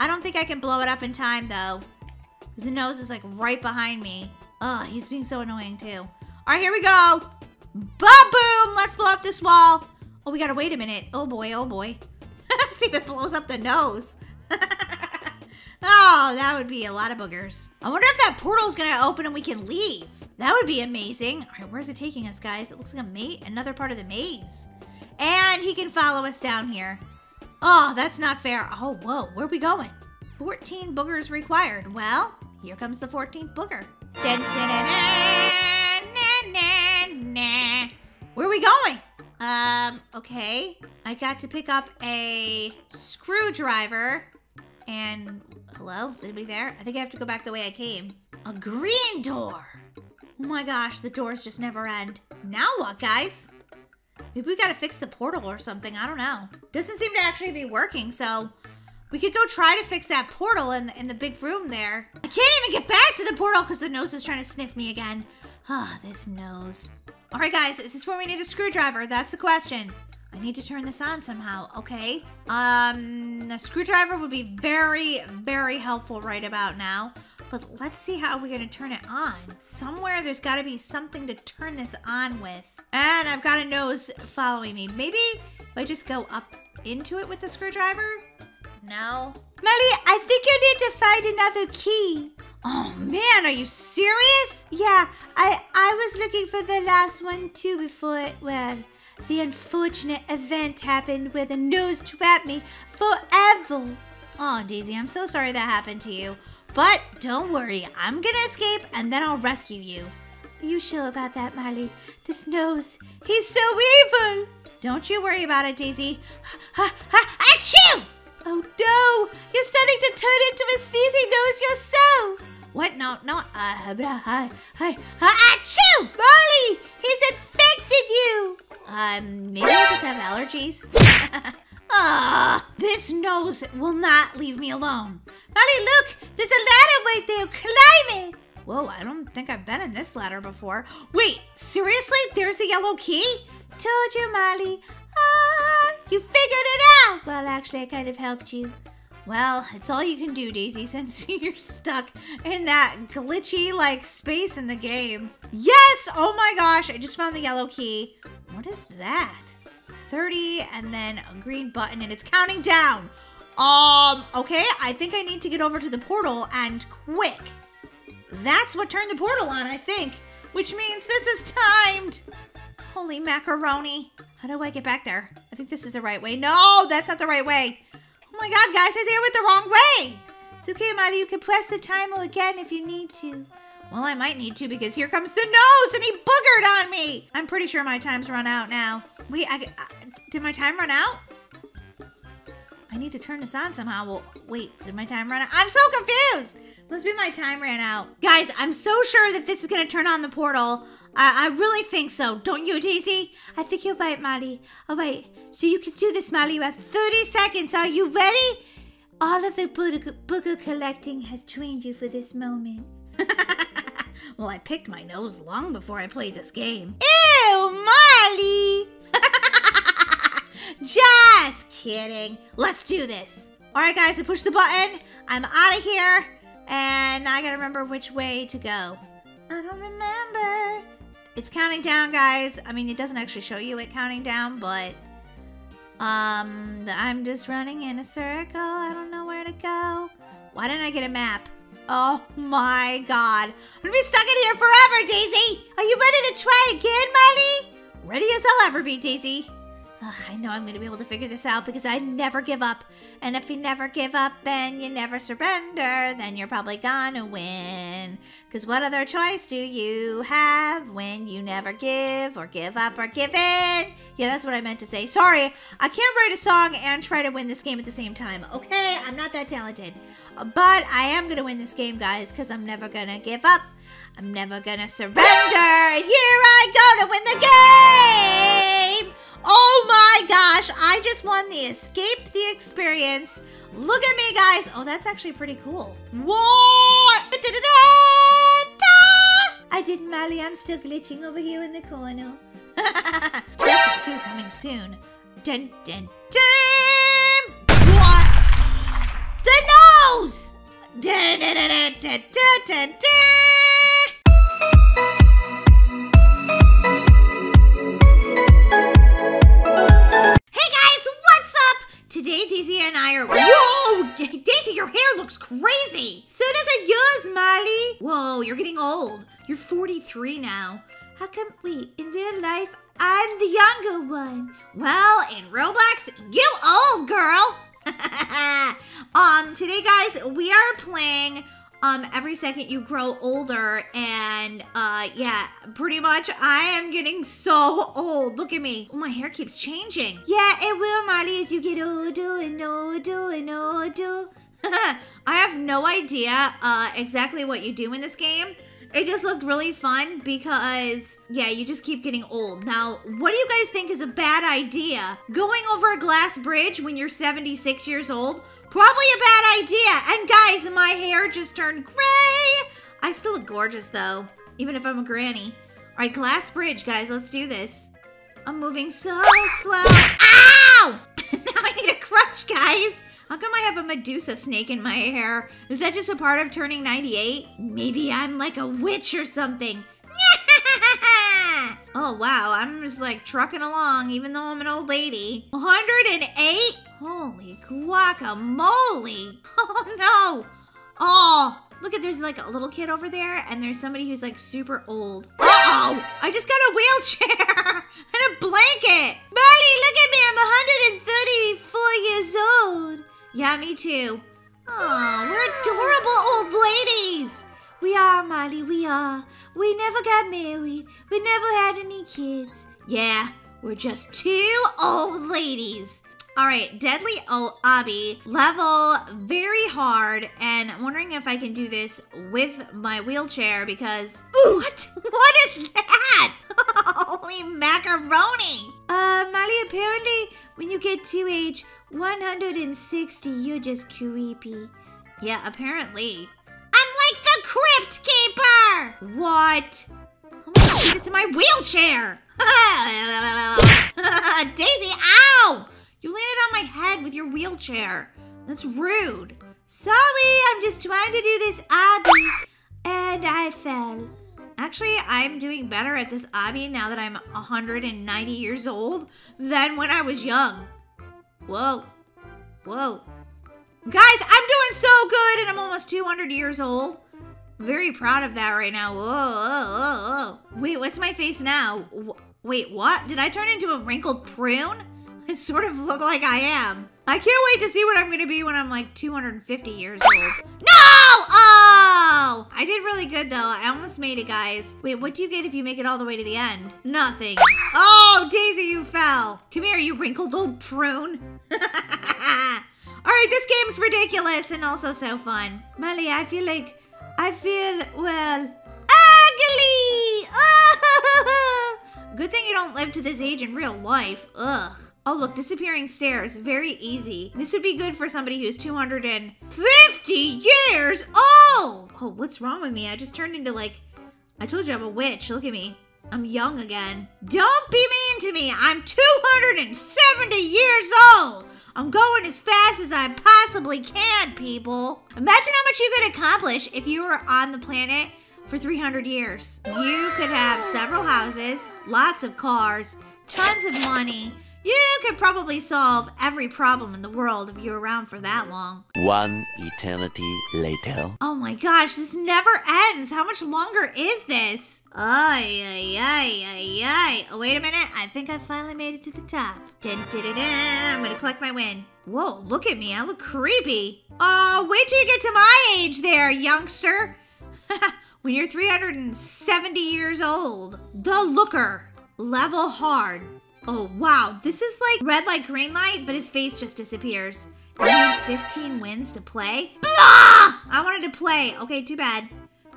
I don't think I can blow it up in time, though. Because the nose is, like, right behind me. Oh, he's being so annoying, too. All right, here we go. Ba-boom! Let's blow up this wall. Oh, we gotta wait a minute. Oh boy, oh boy. See if it blows up the nose. oh, that would be a lot of boogers. I wonder if that portal's gonna open and we can leave. That would be amazing. All right, where's it taking us, guys? It looks like a mate, another part of the maze. And he can follow us down here. Oh, that's not fair. Oh, whoa, where are we going? 14 boogers required. Well, here comes the 14th booger. Dun, dun, dun. Where are we going? Um, okay. I got to pick up a screwdriver. And, hello? Is anybody there? I think I have to go back the way I came. A green door. Oh my gosh, the doors just never end. Now what, guys? Maybe we gotta fix the portal or something. I don't know. Doesn't seem to actually be working, so we could go try to fix that portal in the, in the big room there. I can't even get back to the portal because the nose is trying to sniff me again. Ah, this nose. All right, guys, is this where we need the screwdriver? That's the question. I need to turn this on somehow, okay? Um, the screwdriver would be very, very helpful right about now. But let's see how we're gonna turn it on. Somewhere there's gotta be something to turn this on with. And I've got a nose following me. Maybe if I just go up into it with the screwdriver? No. Molly, I think you need to find another key. Oh man, are you serious? Yeah, I I was looking for the last one too before it, well, the unfortunate event happened where the nose trapped me forever. Oh, Daisy, I'm so sorry that happened to you. But don't worry, I'm gonna escape and then I'll rescue you. Are you sure about that, Molly? This nose, he's so evil. Don't you worry about it, Daisy. Ha, ha, achoo! Oh no, you're starting to turn into a sneezy nose yourself. What? No, no. Uh, hi, hi, achoo! Molly, he's infected you. Um, maybe I just have allergies. Ah, this nose will not leave me alone. Molly, look, there's a ladder right there. Climb it. Whoa, I don't think I've been in this ladder before. Wait, seriously? There's the yellow key? Told you, Molly. Ah, you figured it out. Well, actually, I kind of helped you. Well, it's all you can do, Daisy, since you're stuck in that glitchy, like, space in the game. Yes! Oh my gosh, I just found the yellow key. What is that? 30 and then a green button and it's counting down. Um, okay, I think I need to get over to the portal and quick. That's what turned the portal on, I think, which means this is timed. Holy macaroni. How do I get back there? I think this is the right way. No, that's not the right way. Oh my god, guys, I think I went the wrong way. It's okay, Maddie. You can press the timer again if you need to. Well, I might need to because here comes the nose and he boogered on me. I'm pretty sure my time's run out now. Wait, I, I, did my time run out? I need to turn this on somehow. Well, wait, did my time run out? I'm so confused. Must be my time ran out. Guys, I'm so sure that this is going to turn on the portal. I, I really think so. Don't you, Daisy? I think you're right, Molly. Right, so you can do this, Molly. You have 30 seconds. Are you ready? All of the booger collecting has trained you for this moment. well, I picked my nose long before I played this game. Ew, Molly! Just kidding. Let's do this. All right, guys, I push the button. I'm out of here. And I gotta remember which way to go. I don't remember. It's counting down, guys. I mean, it doesn't actually show you it counting down, but... Um, I'm just running in a circle. I don't know where to go. Why didn't I get a map? Oh my god. I'm gonna be stuck in here forever, Daisy! Are you ready to try again, Miley? Ready as I'll ever be, Daisy. Ugh, I know I'm gonna be able to figure this out because I never give up. And if you never give up and you never surrender, then you're probably gonna win. Because what other choice do you have when you never give or give up or give in? Yeah, that's what I meant to say. Sorry, I can't write a song and try to win this game at the same time. Okay, I'm not that talented. But I am going to win this game, guys, because I'm never going to give up. I'm never going to surrender. Here I go to win the game. Oh my gosh, I just won the Escape the Experience. Look at me, guys. Oh, that's actually pretty cool. Whoa! I didn't, Molly. I'm still glitching over here in the corner. 2 coming soon. Dun dun dun! What? The nose! Dun, dun, dun, dun, dun, dun, dun. Today, Daisy and I are. Whoa! Daisy, your hair looks crazy! So does yours, Molly! Whoa, you're getting old. You're 43 now. How come. Wait, in real life, I'm the younger one. Well, in Roblox, you old girl. um, today, guys, we are playing um every second you grow older and uh yeah pretty much i am getting so old look at me oh, my hair keeps changing Yeah, it will, Molly, as you get older and older and older. I have no idea uh, exactly what you do in this game. It just looked really fun because, yeah, you just keep getting old. Now, what do you guys think is a bad idea? Going over a glass bridge when you're 76 years old? Probably a bad idea. And guys, my hair just turned gray. I still look gorgeous though, even if I'm a granny. All right, glass bridge, guys, let's do this. I'm moving so slow. Ow! Medusa snake in my hair? Is that just a part of turning 98? Maybe I'm like a witch or something. oh, wow. I'm just like trucking along, even though I'm an old lady. 108? Holy guacamole. Oh, no. Oh, look at there's like a little kid over there, and there's somebody who's like super old. Uh oh! I just got a wheelchair and a blanket. Molly, look at me. I'm 134 years old. Yeah, me too. Oh, we're adorable old ladies. We are, Molly, we are. We never got married. We never had any kids. Yeah, we're just two old ladies. All right, Deadly Obby, level very hard, and I'm wondering if I can do this with my wheelchair because. What? What is that? Holy macaroni! Uh, Molly, apparently when you get to age 160, you're just creepy. Yeah, apparently. I'm like the Crypt Keeper! What? Oh I'm gonna do this in my wheelchair! Daisy, ow! You landed on my head with your wheelchair. That's rude. Sorry, I'm just trying to do this obby, and I fell. Actually, I'm doing better at this obby now that I'm 190 years old than when I was young. Whoa. Whoa. Guys, I'm doing so good and I'm almost 200 years old. Very proud of that right now. Whoa, whoa, whoa. Wait, what's my face now? Wait, what? Did I turn into a wrinkled prune? I sort of look like I am. I can't wait to see what I'm gonna be when I'm like 250 years old. No! Oh! I did really good though. I almost made it, guys. Wait, what do you get if you make it all the way to the end? Nothing. Oh, Daisy, you fell. Come here, you wrinkled old prune. all right, this game's ridiculous and also so fun. Molly, I feel like I feel well. Ugly! Good thing you don't live to this age in real life. Ugh. Oh, look, disappearing stairs. Very easy. This would be good for somebody who's 250 years old. Oh, what's wrong with me? I just turned into like, I told you I'm a witch. Look at me. I'm young again. Don't be mean to me. I'm 270 years old. I'm going as fast as I possibly can, people. Imagine how much you could accomplish if you were on the planet for 300 years. You could have several houses, lots of cars, tons of money. You could probably solve every problem in the world if you were around for that long. One eternity later. Oh my gosh, this never ends. How much longer is this? Ay, ay, ay, ay, ay. Oh, wait a minute. I think I finally made it to the top. Dun, dun, dun, dun. I'm gonna collect my win. Whoa, look at me. I look creepy. Oh, wait till you get to my age there, youngster. when you're 370 years old. The Looker. Level hard. Oh, wow. This is like red light, green light, but his face just disappears. You need 15 wins to play? Blah! I wanted to play. Okay, too bad.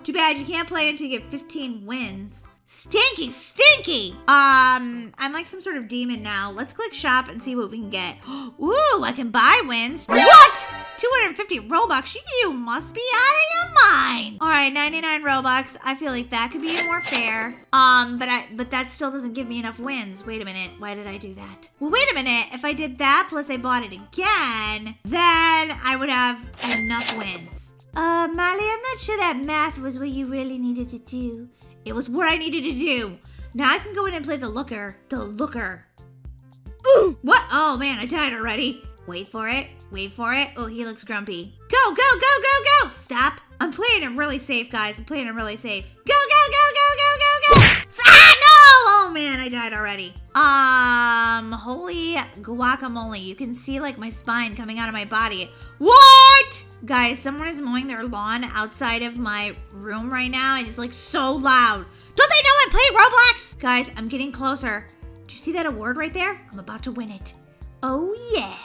Too bad you can't play until you get 15 wins. Stinky, stinky! Um, I'm like some sort of demon now. Let's click shop and see what we can get. Ooh, I can buy wins. What? 250 Robux? You must be out of your mind. All right, 99 Robux. I feel like that could be more fair. Um, but I, but that still doesn't give me enough wins. Wait a minute. Why did I do that? Well, wait a minute. If I did that plus I bought it again, then I would have enough wins. Uh, Molly, I'm not sure that math was what you really needed to do. It was what I needed to do. Now I can go in and play the looker. The looker. Ooh, what? Oh man, I died already. Wait for it. Wait for it. Oh, he looks grumpy. Go Go, go, go, go. Stop. I'm playing it really safe, guys. I'm playing it really safe. Go, go, go, go, go, go, go. Ah, no. Oh, man, I died already. Um, holy guacamole. You can see like my spine coming out of my body. What? Guys, someone is mowing their lawn outside of my room right now. and It's like so loud. Don't they know I play Roblox? Guys, I'm getting closer. Do you see that award right there? I'm about to win it. Oh, yeah.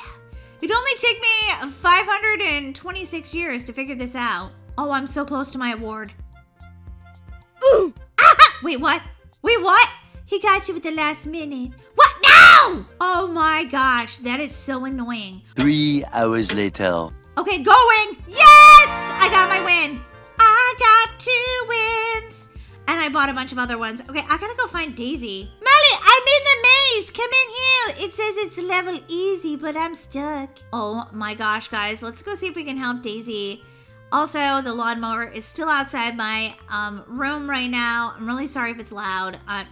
It only took me 526 years to figure this out. Oh, I'm so close to my award. Ooh. Ah! Wait, what? Wait, what? He got you at the last minute. What? No! Oh my gosh, that is so annoying. Three hours later. Okay, going. Yes! I got my win. I got two wins. And I bought a bunch of other ones. Okay, I gotta go find Daisy. Molly, I'm in the maze. Come in here. It says it's level easy, but I'm stuck. Oh my gosh, guys. Let's go see if we can help Daisy. Also, the lawnmower is still outside my um, room right now. I'm really sorry if it's loud. Uh,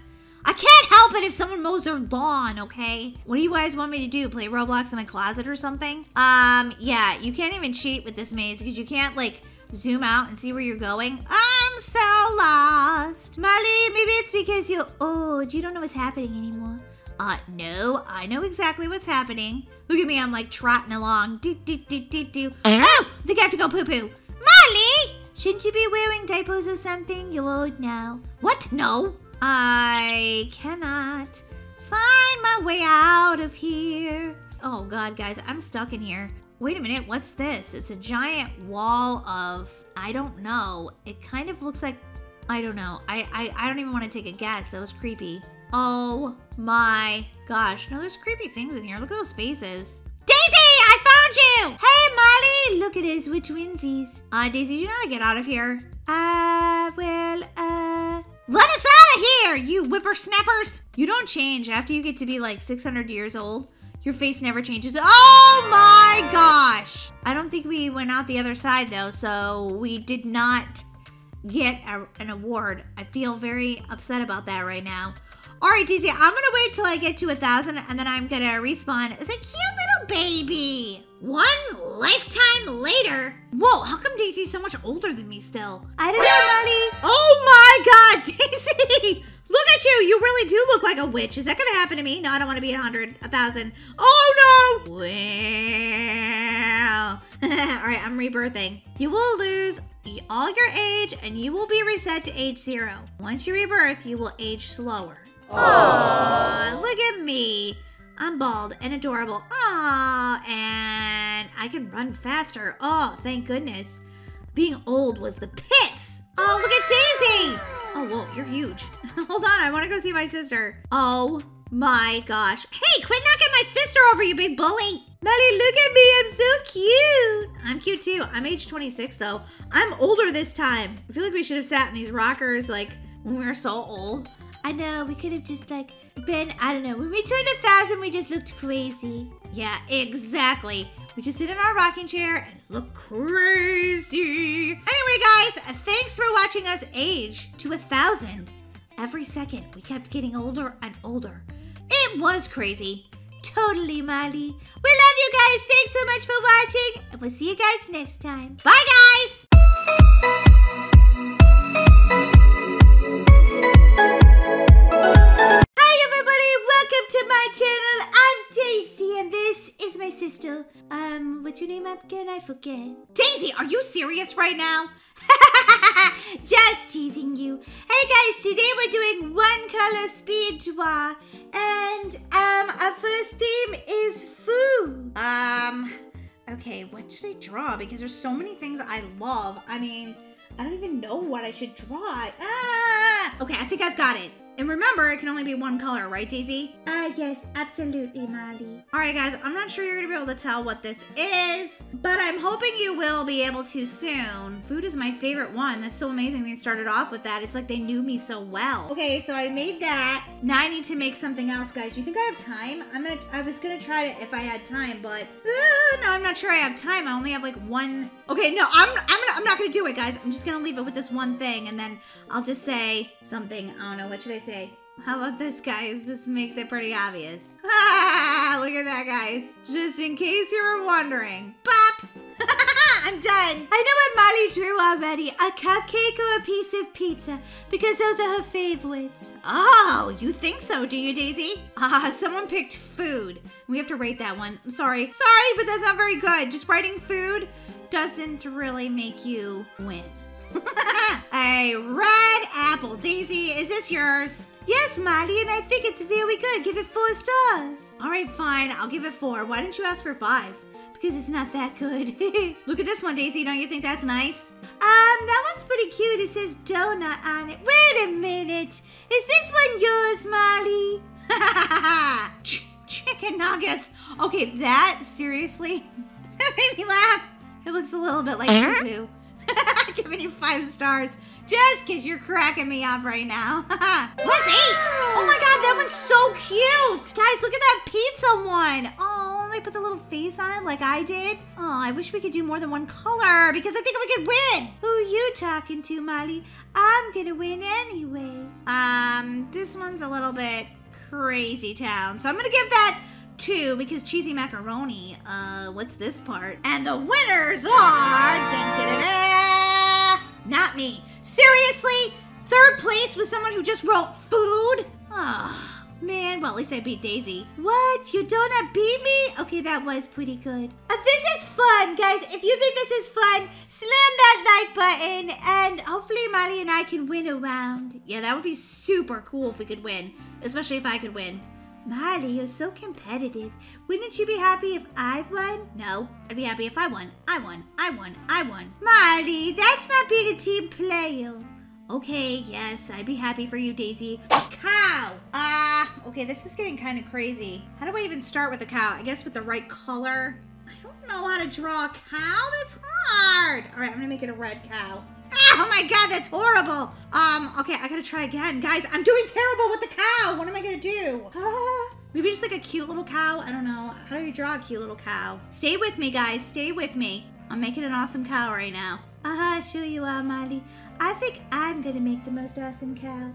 I can't help it if someone mows their lawn, okay? What do you guys want me to do? Play Roblox in my closet or something? Um, yeah, you can't even cheat with this maze because you can't, like, zoom out and see where you're going. I'm so lost. Molly, maybe it's because you're old. You don't know what's happening anymore. Uh, no, I know exactly what's happening. Look at me, I'm like trotting along. Do, do, do, do, do. Oh, I think I have to go poo poo. Molly! Shouldn't you be wearing diapers or something? You're old now. What? No. I cannot find my way out of here. Oh god, guys, I'm stuck in here. Wait a minute, what's this? It's a giant wall of, I don't know. It kind of looks like, I don't know. I, I, I don't even want to take a guess. That was creepy. Oh my gosh. No, there's creepy things in here. Look at those faces. Daisy, I found you! Hey, Molly! Look at us, we're twinsies. Uh, Daisy, do you know how to get out of here? Uh, well, uh... Let us out of here, you whippersnappers! You don't change after you get to be like 600 years old. Your face never changes. Oh my gosh! I don't think we went out the other side though, so we did not get a, an award. I feel very upset about that right now. All right, Daisy, I'm gonna wait till I get to a thousand and then I'm gonna respawn as a cute little baby. One lifetime later. Whoa, how come Daisy's so much older than me still? I don't know, Molly. Oh my god, Daisy! Look at you! You really do look like a witch. Is that gonna happen to me? No, I don't want to be a hundred, a thousand. Oh no! Wow. All right, I'm rebirthing. You will lose all your age and you will be reset to age zero. Once you rebirth, you will age slower. Aww, look at me. I'm bald and adorable. Aw, and I can run faster. Oh, thank goodness. Being old was the pits. Oh, look at Daisy. Oh, whoa, you're huge. Hold on, I want to go see my sister. Oh my gosh. Hey, quit knocking my sister over, you big bully. Molly, look at me. I'm so cute. I'm cute too. I'm age 26 though. I'm older this time. I feel like we should have sat in these rockers like when we were so old. I know, we could have just like been, I don't know, when we turned a thousand, we just looked crazy. Yeah, exactly. We just sit in our rocking chair and look crazy. Anyway, guys, thanks for watching us age to a thousand. Every second, we kept getting older and older. It was crazy. Totally, Molly. We love you guys. Thanks so much for watching. And we'll see you guys next time. Bye, guys. My sister. Um, what's your name again? I forget. Daisy, are you serious right now? Just teasing you. Hey guys, today we're doing one color speed draw, and um, our first theme is food. Um, okay, what should I draw? Because there's so many things I love. I mean, I don't even know what I should draw. Ah! Okay, I think I've got it. And remember, it can only be one color, right, Daisy? Ah, uh, yes, absolutely, Molly. All right, guys, I'm not sure you're gonna be able to tell what this is, but I'm hoping you will be able to soon. Food is my favorite one. That's so amazing they started off with that. It's like they knew me so well. Okay, so I made that. Now I need to make something else, guys. Do you think I have time? I'm gonna, I was gonna try it if I had time, but uh, no, I'm not sure I have time. I only have like one. Okay, no, I'm, I'm, gonna, I'm not gonna do it, guys. I'm just gonna leave it with this one thing, and then I'll just say something. I don't know, what should I say? Say. How about this, guys? This makes it pretty obvious. Ah, look at that, guys. Just in case you were wondering. Bop! I'm done. I know what Molly drew already a cupcake or a piece of pizza because those are her favorites. Oh, you think so, do you, Daisy? Ah, someone picked food. We have to rate that one. I'm sorry. Sorry, but that's not very good. Just writing food doesn't really make you win. a red apple. Daisy, is this yours? Yes, Molly, and I think it's very good. Give it four stars. All right, fine. I'll give it four. Why didn't you ask for five? Because it's not that good. Look at this one, Daisy. Don't you think that's nice? Um, that one's pretty cute. It says donut on it. Wait a minute. Is this one yours, Molly? Ch chicken nuggets. Okay, that, seriously, that made me laugh. It looks a little bit like poo Giving you five stars just because you're cracking me up right now. What's eight? Oh my god, that one's so cute. Guys, look at that pizza one. Oh, they put the little face on it like I did. Oh, I wish we could do more than one color because I think we could win. Who are you talking to, Molly? I'm gonna win anyway. Um, this one's a little bit crazy town. So I'm gonna give that two because cheesy macaroni. Uh, what's this part? And the winners are dun, dun, dun, not me. Seriously, third place was someone who just wrote food. Oh man, well at least I beat Daisy. What? You don't beat me? Okay, that was pretty good. Uh, this is fun, guys. If you think this is fun, slam that like button, and hopefully Molly and I can win a round. Yeah, that would be super cool if we could win, especially if I could win. Molly, you're so competitive. Wouldn't you be happy if I won? No, I'd be happy if I won. I won. I won. I won. Molly, that's not being a team player. Okay, yes, I'd be happy for you, Daisy. A cow! Ah, uh, okay, this is getting kind of crazy. How do I even start with a cow? I guess with the right color. I don't know how to draw a cow. That's hard. All right, I'm gonna make it a red cow. Oh my god, that's horrible. Um, okay, I gotta try again. Guys, I'm doing terrible with the cow. What am I gonna do? Uh, maybe just like a cute little cow. I don't know. How do you draw a cute little cow? Stay with me, guys. Stay with me. I'm making an awesome cow right now. Uh-huh, sure you are, Molly. I think I'm gonna make the most awesome cow.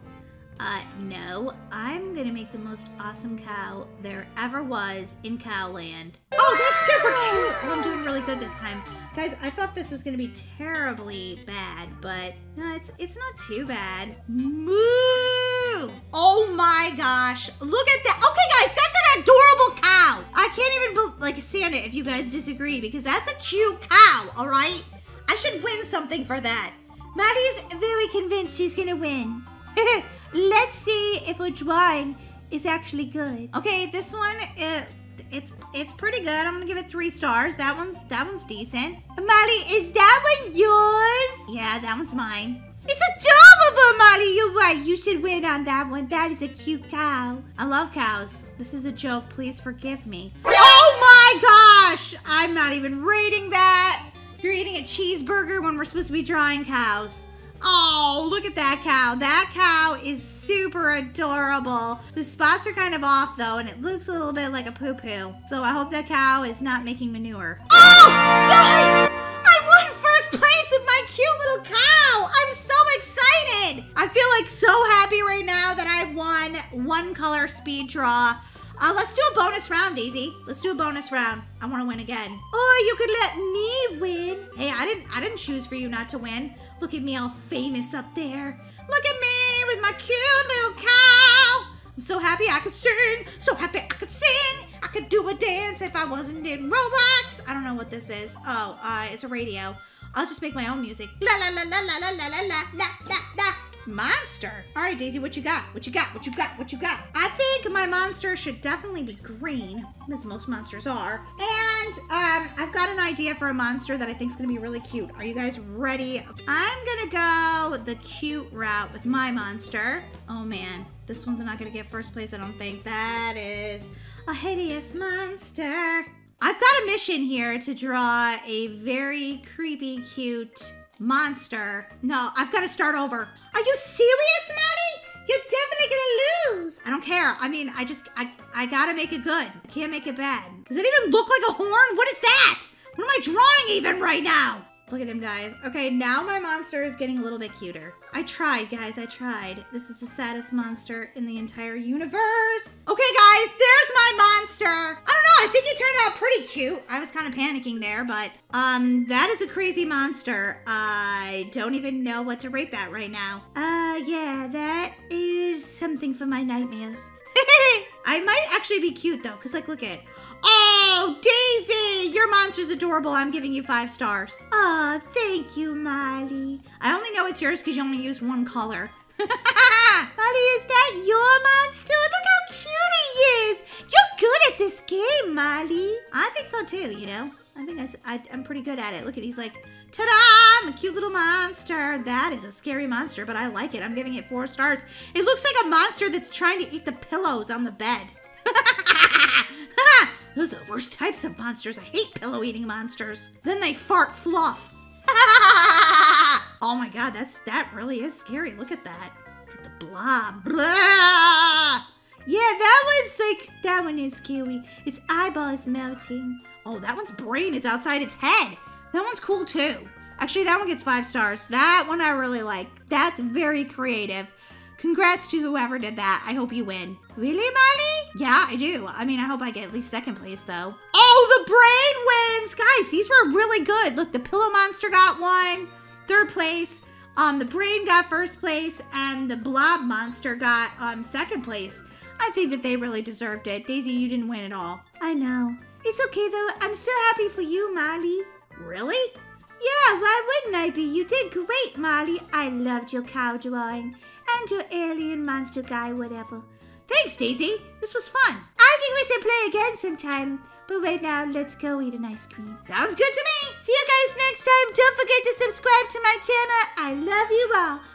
Uh, no, I'm gonna make the most awesome cow there ever was in Cowland. Oh, that's super cute! Oh, I'm doing really good this time. Guys, I thought this was gonna be terribly bad, but no, it's it's not too bad. Moo! Oh my gosh, look at that. Okay, guys, that's an adorable cow. I can't even, like, stand it if you guys disagree, because that's a cute cow, all right? I should win something for that. Maddie's very convinced she's gonna win. Let's see if a drawing is actually good. Okay, this one, uh, it's it's pretty good. I'm gonna give it three stars. That one's that one's decent. Molly, is that one yours? Yeah, that one's mine. It's adorable, Molly. You're right. You should win on that one. That is a cute cow. I love cows. This is a joke. Please forgive me. Oh my gosh! I'm not even rating that. You're eating a cheeseburger when we're supposed to be drawing cows. Oh, look at that cow. That cow is super adorable. The spots are kind of off though, and it looks a little bit like a poo-poo. So I hope that cow is not making manure. Oh, guys! I won first place with my cute little cow. I'm so excited. I feel like so happy right now that I won one color speed draw. Uh, let's do a bonus round, Daisy. Let's do a bonus round. I want to win again. Or you could let me win. Hey, I didn't I didn't choose for you not to win. Look at me all famous up there. Look at me with my cute little cow. I'm so happy I could sing. So happy I could sing. I could do a dance if I wasn't in Roblox. I don't know what this is. Oh, uh, it's a radio. I'll just make my own music. La la la la la la la la la la la la. Monster. All right, Daisy, what you got? What you got? What you got? What you got? I think my monster should definitely be green, as most monsters are. And um, I've got an idea for a monster that I think is going to be really cute. Are you guys ready? I'm going to go the cute route with my monster. Oh, man. This one's not going to get first place, I don't think. That is a hideous monster. I've got a mission here to draw a very creepy, cute monster. No, I've got to start over. Are you serious, Maddie? You're definitely gonna lose. I don't care. I mean, I just, I, I gotta make it good. I can't make it bad. Does it even look like a horn? What is that? What am I drawing even right now? Look at him, guys. Okay, now my monster is getting a little bit cuter. I tried, guys. I tried. This is the saddest monster in the entire universe. Okay, guys, there's my monster. I don't know. I think it turned out pretty cute. I was kind of panicking there, but um, that is a crazy monster. I don't even know what to rate that right now. Uh, yeah, that is something for my nightmares. I might actually be cute though, because like, look at Oh, Daisy, monster's adorable. I'm giving you five stars. Aw, thank you, Molly. I only know it's yours because you only used one color. Molly, is that your monster? Look how cute he is. You're good at this game, Molly. I think so too, you know. I think I, I, I'm pretty good at it. Look at he's like, ta-da, I'm a cute little monster. That is a scary monster, but I like it. I'm giving it four stars. It looks like a monster that's trying to eat the pillows on the bed. Those are the worst types of monsters. I hate pillow eating monsters. Then they fart fluff. oh my god, that's that really is scary. Look at that. It's like the blob. Blah. Yeah, that one's like that one is scary. Its eyeball is melting. Oh, that one's brain is outside its head. That one's cool too. Actually, that one gets five stars. That one I really like. That's very creative. Congrats to whoever did that. I hope you win. Really, Molly? Yeah, I do. I mean, I hope I get at least second place, though. Oh, the brain wins! Guys, these were really good. Look, the pillow monster got one, third place. Um, the brain got first place, and the blob monster got um second place. I think that they really deserved it. Daisy, you didn't win at all. I know. It's okay, though. I'm still happy for you, Molly. Really? Yeah, why wouldn't I be? You did great, Molly. I loved your cow drawing and your alien monster guy, whatever. Thanks, Daisy. This was fun. I think we should play again sometime. But right now, let's go eat an ice cream. Sounds good to me. See you guys next time. Don't forget to subscribe to my channel. I love you all.